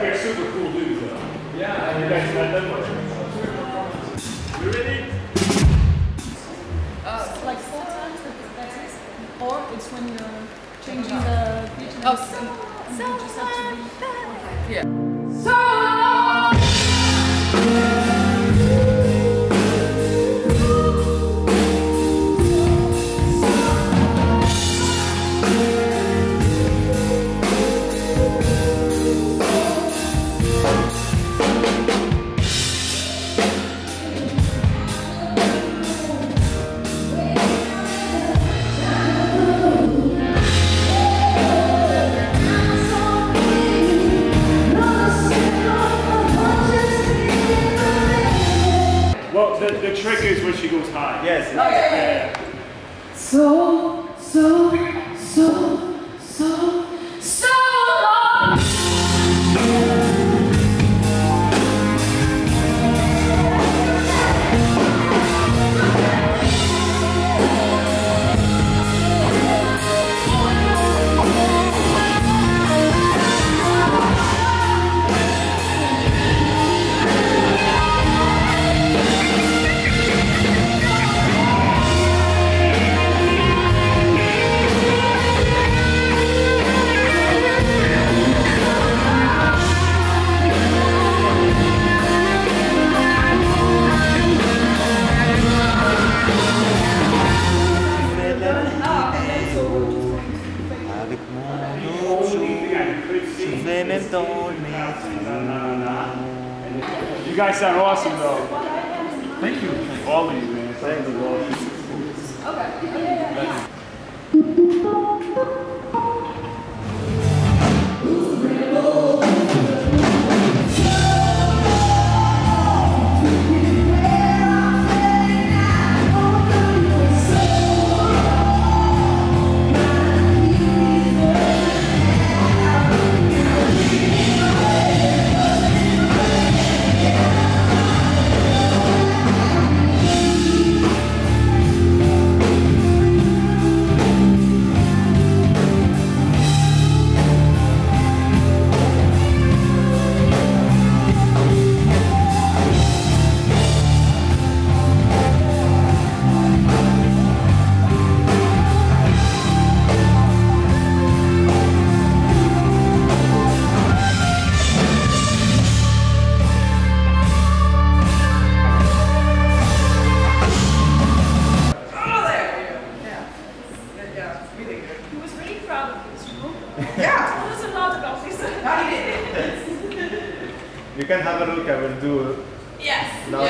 They're super cool dudes though. Yeah, I mean, that's not that much. You ready? Uh, it's like four times that is, or it's when you're changing the pitch. Oh, so, so, so, so, so, so, so, so, so, so, the, the trick is when she goes high. Yes. Yeah. so, so, so, so, You guys sound awesome, though. Thank you. All of you, man. Thank you, Lord. You can have a look, I will do Yes. now. Non,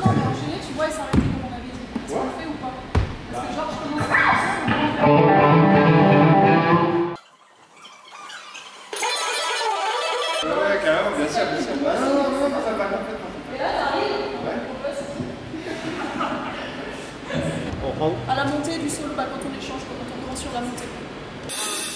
non, mais en général, tu vois, il s'arrêtait comme on avait dit. Est-ce qu'on le fait ou pas? Parce que genre, je commence à faire ça, à la montée du sol, bah, quand on échange, quand on commence sur la montée.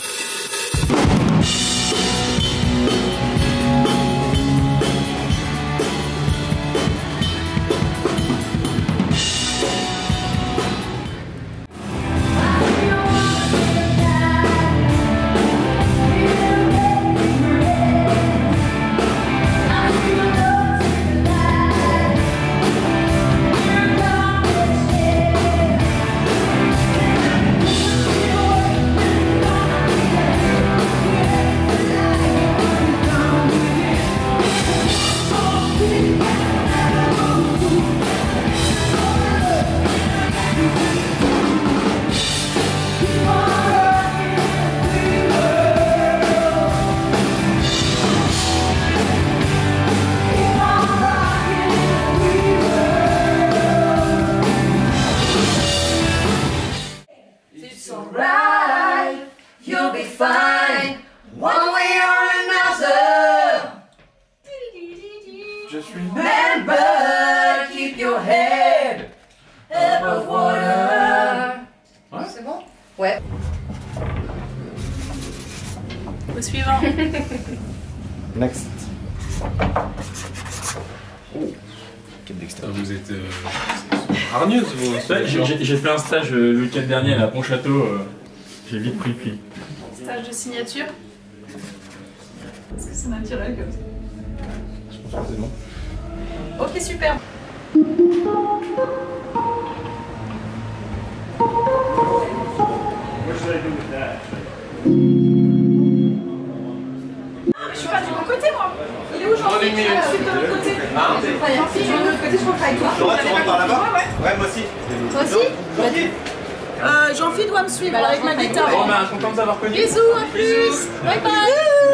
Remember, keep your head above water. C'est bon? Ouais. Le suivant. Next. Ah, Vous êtes euh, hargneuse, vous. Ouais, j'ai- fait un stage euh, le week-end dernier à la Pontchâteau. euh, j'ai vite pris pied. stage de signature. Est-ce que c'est naturel comme ça? Je pense que c'est bon. Ok, super. What should I do with that? Je suis pas du bon côté, moi. Il est où, jean Dans une minute. Je suis de l'autre côté. Jean-Philippe, je suis de l'autre côté, je rentre avec toi. Laura, tu rentres par là-bas Ouais, moi aussi. Toi aussi euh, Jean-Philippe doit me suivre avec ma guitare. Bon, ben, content de t'avoir connu. Bisous, à plus. Bye bye.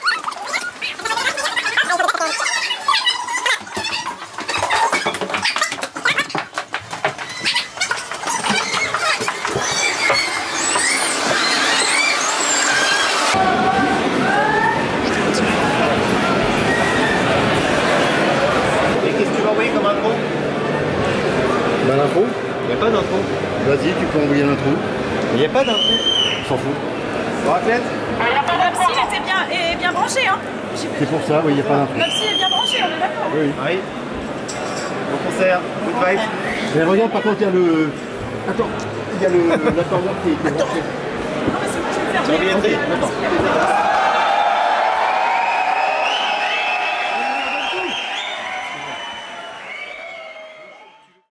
Et qu'est-ce que tu vas envoyer comme intro Bah l'intro Il n'y a pas d'intro. Vas-y, tu peux envoyer l'intro. Il n'y a pas d'intro. On s'en fout. Raclette La psy, elle était bien, est bien branchée, hein. C'est pour ça, oui, il n'y a pas d'intro. La psy est bien branchée, on est d'accord. Oui. Oui. Bon concert. Good vibes. Mais regarde, par contre, il y a le. Attends, il y a le l'attendeur qui est branché. Non, mais c'est moi, je vais le faire. Sur